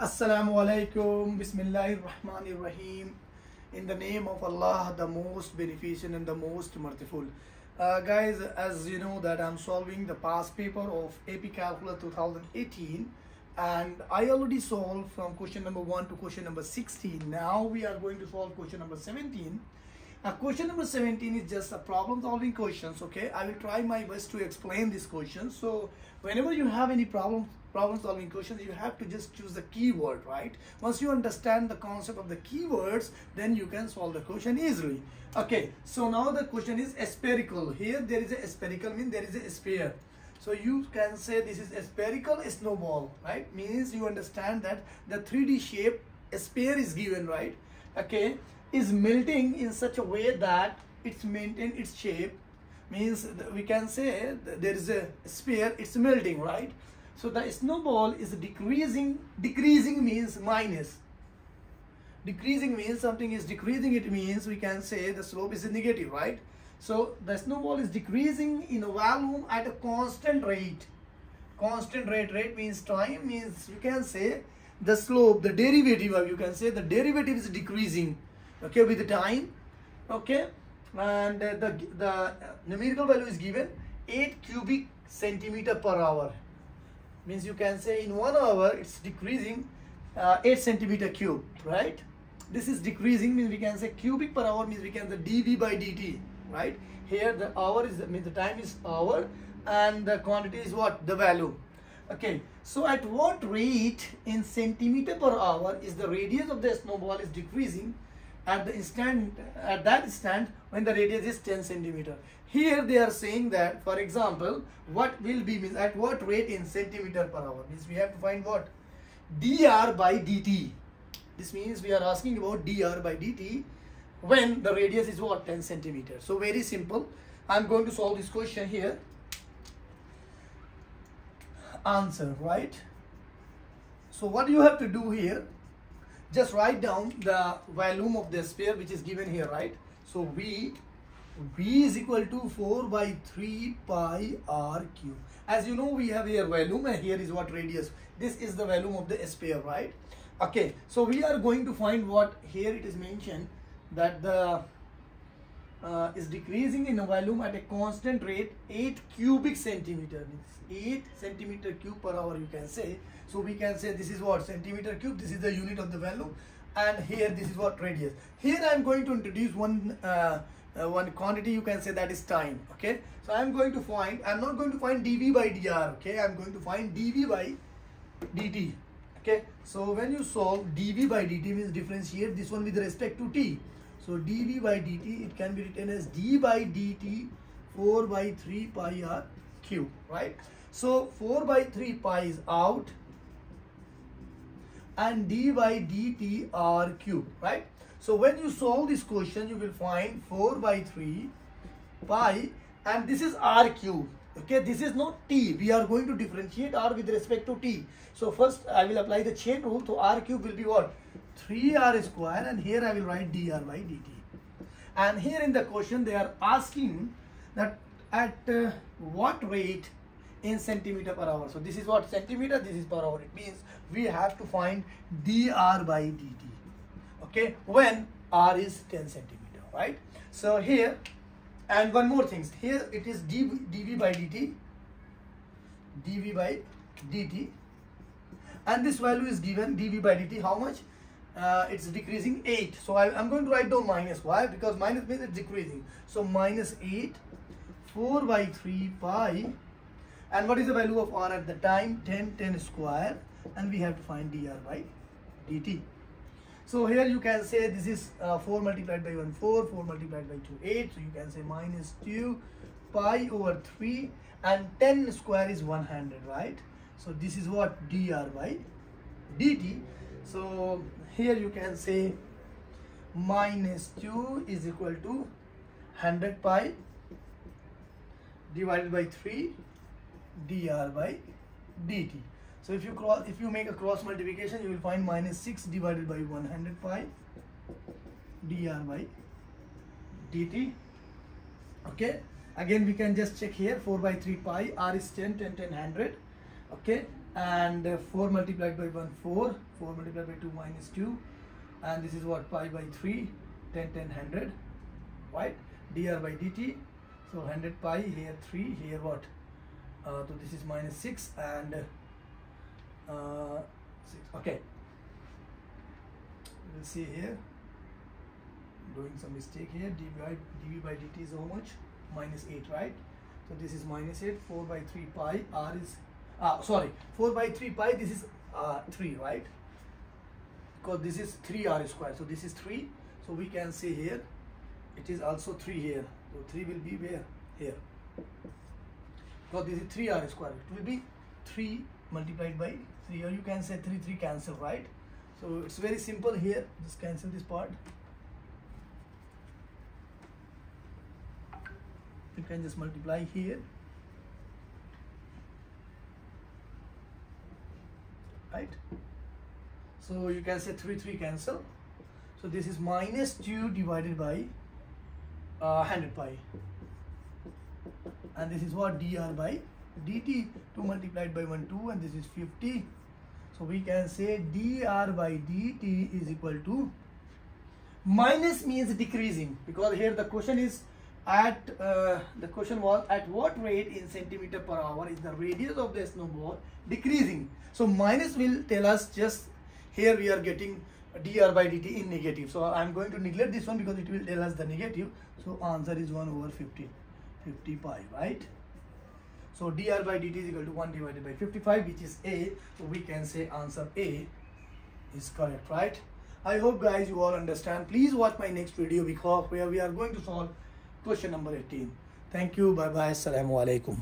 Assalamu alaikum, Bismillahir Rahmanir Rahim. In the name of Allah, the most beneficent and the most merciful. Uh, guys, as you know that I'm solving the past paper of AP Calculus 2018 and I already solved from question number 1 to question number 16. Now we are going to solve question number 17. Uh, question number 17 is just a problem solving questions okay? I will try my best to explain this question. So whenever you have any problem problem solving questions you have to just choose the keyword right? Once you understand the concept of the keywords then you can solve the question easily. Okay so now the question is spherical. Here there is a spherical mean there is a sphere. So you can say this is a spherical snowball right? Means you understand that the 3d shape a sphere is given right? Okay is melting in such a way that it's maintain its shape. Means we can say there is a sphere it's melting right? So the snowball is decreasing decreasing means minus. Decreasing means something is decreasing it means we can say the slope is negative right? So the snowball is decreasing in volume at a constant rate. Constant rate rate means time means you can say the slope the derivative of you can say the derivative is decreasing okay with the time okay? And uh, the the numerical value is given 8 cubic centimeter per hour. Means you can say in one hour it's decreasing uh, 8 centimeter cube right? This is decreasing means we can say cubic per hour means we can say dv by dt right? Here the hour is means the time is hour and the quantity is what? The value. Okay so at what rate in centimeter per hour is the radius of the snowball is decreasing at the instant at that instant when the radius is 10 centimeter. Here they are saying that for example what will be means at what rate in centimeter per hour? Means we have to find what? Dr by dt. This means we are asking about dr by dt when the radius is what? 10 centimeter. So very simple. I'm going to solve this question here. Answer right? So what you have to do here just write down the volume of the sphere which is given here right? So v v is equal to 4 by 3 pi r cube. As you know we have here volume and here is what radius. This is the volume of the sphere right? Okay so we are going to find what here it is mentioned that the uh, is decreasing in volume at a constant rate 8 cubic centimeter means 8 centimeter cube per hour you can say. So we can say this is what? Centimeter cube this is the unit of the volume and here this is what radius. Here i am going to introduce one uh, uh, one quantity you can say that is time okay? So i am going to find i'm not going to find dv by dr okay? I'm going to find dv by dt okay? So when you solve dv by dt means differentiate this one with respect to t so dv by dt it can be written as d by dt 4 by 3 pi r cube right? So 4 by 3 pi is out and d by dt r cube right? So when you solve this question you will find 4 by 3 pi and this is r cube okay this is not t. We are going to differentiate r with respect to t. So first i will apply the chain rule. So r cube will be what? 3r square and here i will write dr by dt. And here in the question they are asking that at uh, what rate in centimeter per hour? So this is what centimeter this is per hour. It means we have to find dr by dt. Okay when r is 10 centimeter right? So here and one more thing. Here it is dv, dv by dt dv by dt and this value is given dv by dt how much? Uh, it's decreasing 8 so I, am going to write down minus. Why? Because minus means it's decreasing. So minus 8 4 by 3 pi. And what is the value of r at the time? 10 10 square. And we have to find dr by dt so here you can say this is uh, 4 multiplied by 1 4 4 multiplied by 2 8 so you can say minus 2 pi over 3 and 10 square is 100 right? So this is what dr by dt. So here you can say minus 2 is equal to 100 pi divided by 3 dr by dt so if you cross if you make a cross multiplication you will find minus 6 divided by 100 pi dr by dt. Okay? Again we can just check here. 4 by 3 pi r is 10 10 10 100 okay? And uh, 4 multiplied by 1 4 4 multiplied by 2 minus 2 and this is what? Pi by 3 10 10 100 right? dr by dt. So 100 pi here 3 here what? Uh, so this is minus 6 and uh, 6 okay. We'll see here. Doing some mistake here. dv by, dv by dt is how much? Minus 8 right? So this is minus 8 4 by 3 pi. R is ah sorry 4 by 3 pi this is uh, 3 right? Because this is 3 r square. So this is 3 so we can see here it is also 3 here. So 3 will be where? Here. Because this is 3 r square. It will be 3 multiplied by 3 or you can say 3 3 cancel right? So it's very simple here. Just cancel this part. You can just multiply here. Right? So you can say 3 3 cancel. So this is minus 2 divided by uh, 100 pi. And this is what dr by dt 2 multiplied by 1 2 and this is 50 so we can say dr by dt is equal to minus means decreasing. Because here the question is at uh, the question was at what rate in centimeter per hour is the radius of the snowball decreasing? So minus will tell us just here we are getting dr by dt in negative. So i'm going to neglect this one because it will tell us the negative. So answer is 1 over 50 55 right so dr by dt is equal to 1 divided by 55 which is a. So we can say answer a is correct right? I hope guys you all understand. Please watch my next video because where we are going to solve question number 18 thank you. Bye bye assalamu alaikum